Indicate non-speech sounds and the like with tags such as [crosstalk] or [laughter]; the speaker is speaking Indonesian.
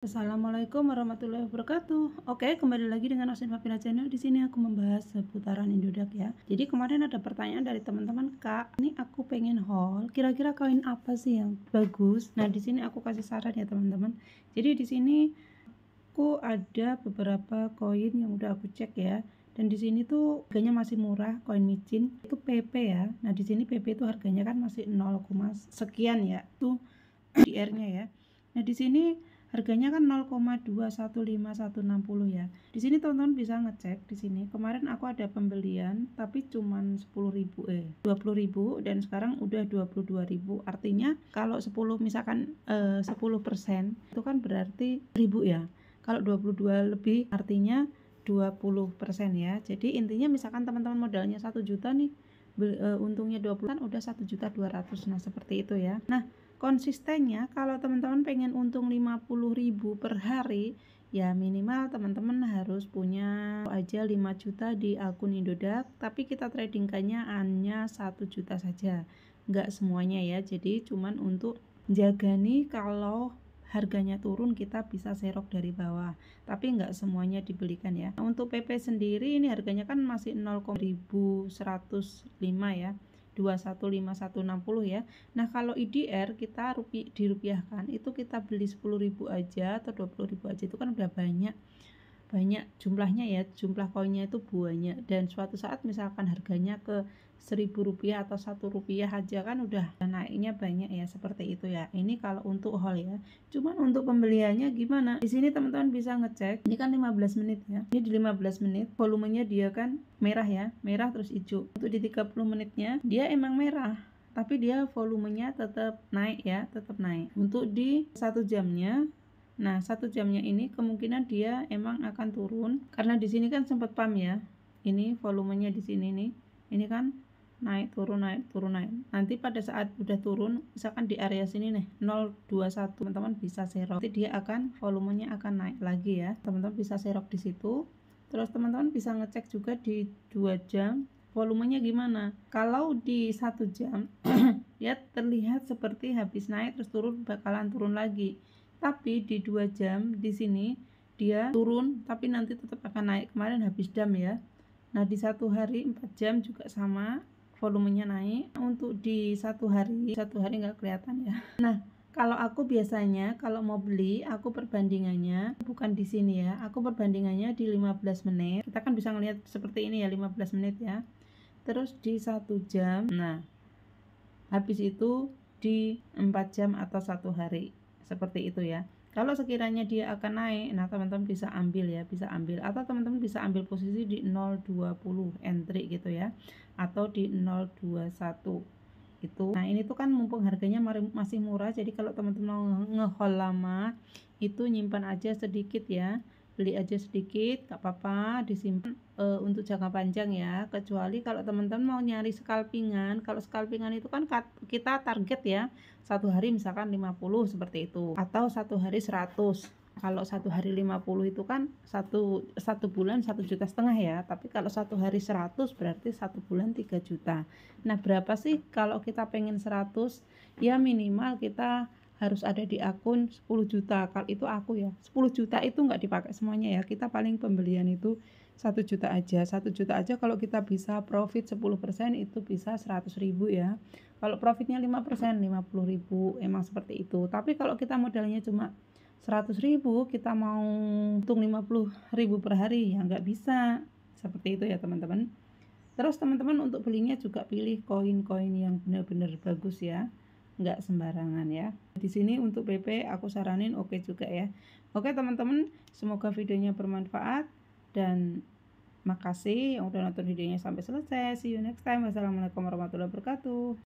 Assalamualaikum warahmatullahi wabarakatuh. Oke, kembali lagi dengan Osin Papila Channel. Di sini aku membahas seputaran Indodax ya. Jadi kemarin ada pertanyaan dari teman-teman, Kak, ini aku pengen haul. Kira-kira koin apa sih yang bagus? Nah, di sini aku kasih saran ya teman-teman. Jadi di sini aku ada beberapa koin yang udah aku cek ya. Dan di sini tuh harganya masih murah, koin micin itu PP ya. Nah, di sini PP itu harganya kan masih 0, sekian ya. Tuh [clears throat] DR-nya ya. Nah, di sini harganya kan 0,215160 ya. Di sini teman-teman bisa ngecek di sini. Kemarin aku ada pembelian tapi cuman 10.000 eh 20.000 dan sekarang udah 22.000 artinya kalau 10 misalkan eh, 10% itu kan berarti 1000 ya. Kalau 22 lebih artinya 20% ya. Jadi intinya misalkan teman-teman modalnya 1 juta nih uh, untungnya 20 kan udah 1 juta 200 nah seperti itu ya. Nah konsistennya kalau teman-teman pengen untung 50.000 per hari ya minimal teman-teman harus punya aja 5 juta di akun Indodax tapi kita tradingkannya hanya 1 juta saja. Nggak semuanya ya jadi cuman untuk jaga nih kalau harganya turun kita bisa serok dari bawah tapi nggak semuanya dibelikan ya. Untuk PP sendiri ini harganya kan masih 0,1105 ya 215160 ya. Nah, kalau IDR kita rupi dirupiahkan itu kita beli 10.000 aja atau 20.000 aja itu kan udah banyak banyak jumlahnya ya jumlah koinnya itu banyak. Dan suatu saat misalkan harganya ke seribu rupiah atau satu rupiah aja kan udah naiknya banyak ya seperti itu ya. Ini kalau untuk haul ya. Cuman untuk pembeliannya gimana? Di sini teman-teman bisa ngecek. Ini kan 15 menit ya. Ini di 15 menit volumenya dia kan merah ya merah terus hijau. Untuk di 30 menitnya dia emang merah tapi dia volumenya tetap naik ya tetap naik. Untuk di satu jamnya Nah, satu jamnya ini kemungkinan dia emang akan turun karena di sini kan sempat pam ya. Ini volumenya di sini nih. Ini kan naik turun naik turun naik. Nanti pada saat udah turun, misalkan di area sini nih 021 teman-teman bisa serok. Nanti dia akan volumenya akan naik lagi ya. Teman-teman bisa serok di situ. Terus teman-teman bisa ngecek juga di dua jam volumenya gimana. Kalau di satu jam [clears throat] ya terlihat seperti habis naik terus turun bakalan turun lagi tapi di dua jam di sini dia turun tapi nanti tetap akan naik. Kemarin habis dam ya. Nah di satu hari empat jam juga sama volumenya naik. Untuk di satu hari satu hari nggak kelihatan ya. Nah kalau aku biasanya kalau mau beli aku perbandingannya bukan di sini ya aku perbandingannya di 15 menit. Kita kan bisa ngelihat seperti ini ya 15 menit ya. Terus di satu jam nah habis itu di 4 jam atau satu hari seperti itu ya. Kalau sekiranya dia akan naik nah teman-teman bisa ambil ya bisa ambil. Atau teman-teman bisa ambil posisi di 020 entry gitu ya atau di 021 itu nah ini tuh kan mumpung harganya masih murah jadi kalau teman-teman mau ngehol lama itu nyimpan aja sedikit ya beli aja sedikit gak apa-apa disimpan e, untuk jangka panjang ya. Kecuali kalau teman-teman mau nyari scalpingan kalau scalpingan itu kan kita target ya satu hari misalkan 50 seperti itu atau satu hari 100 kalau satu hari 50 itu kan satu satu bulan satu juta setengah ya. Tapi kalau satu hari 100 berarti satu bulan 3 juta. Nah berapa sih kalau kita pengen 100 ya minimal kita harus ada di akun 10 juta. Kalau itu aku ya 10 juta itu nggak dipakai semuanya ya. Kita paling pembelian itu satu juta aja. Satu juta aja kalau kita bisa profit 10% itu bisa 100 ribu ya. Kalau profitnya 5% 50 ribu emang seperti itu. Tapi kalau kita modalnya cuma 100 ribu kita mau untung 50 ribu per hari ya nggak bisa. Seperti itu ya teman-teman. Terus teman-teman untuk belinya juga pilih koin-koin yang benar-benar bagus ya nggak sembarangan ya. Di sini untuk PP aku saranin oke okay juga ya. Oke teman-teman semoga videonya bermanfaat dan makasih yang udah nonton videonya sampai selesai. See you next time. Wassalamualaikum warahmatullahi wabarakatuh